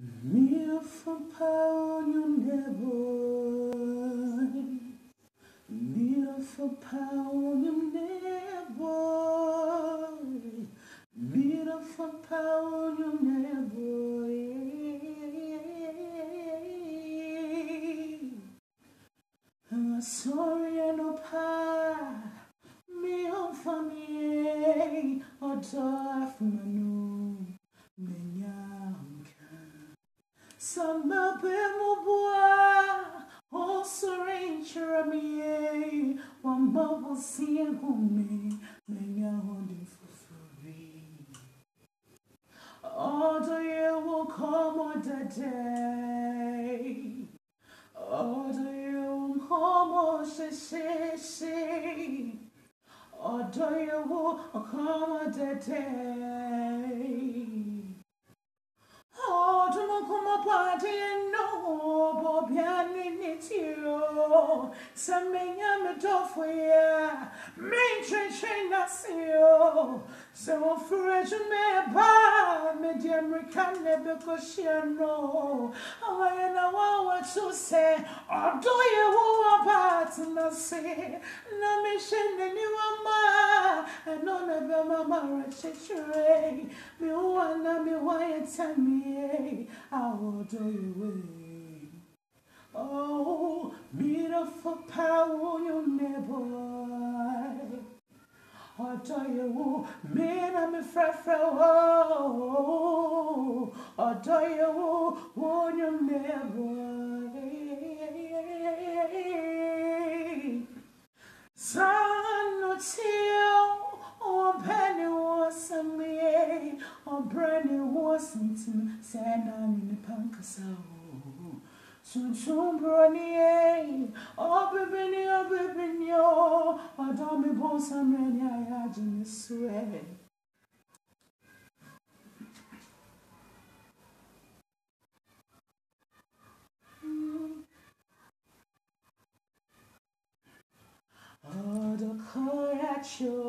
Mira paonyo nebo Mira paonyo nebo Mira paonyo nebo Sorry I'm no pa mi ofami odafumanu menyanka Samba bemubwa Osore nchiramie Wambabu siye humi Menyahondi fufuri Although you will come on the day Although you will come on the day Although you will come on you. Some may yam a dog for ya. Train train that's you. So fresh me ba me dear American never because she know. I know what to say. Or do you want part and say? No mission anyone and none of them are marriage. Me wanna me why tell me I will do you way. Oh, power you never. Ọ̀dọ̀ yẹ̀wò mìíràn mi fẹ́fẹ́ wò. Ọ̀dọ̀ yẹ̀wò wọ́n yóò mẹ́wọ̀. Sanu tio, o penny was a me, o oh, brandy wasn't sand on in the pankasa. Soon soon brony, o bibinio, o domi bosa many I had in the sweat. Odo koyacho